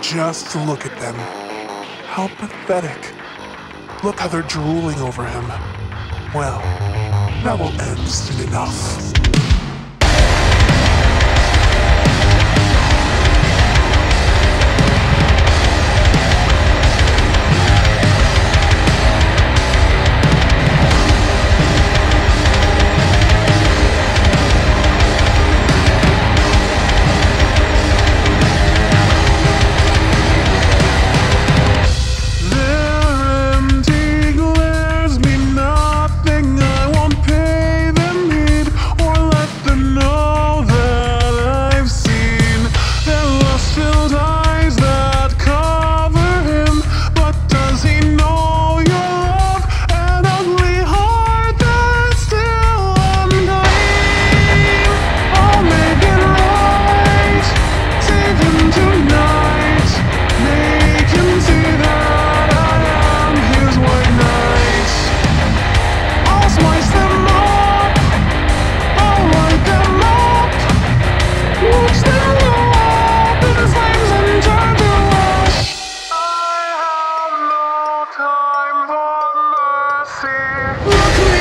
Just look at them. How pathetic. Look how they're drooling over him. Well, that will end soon enough. Luckily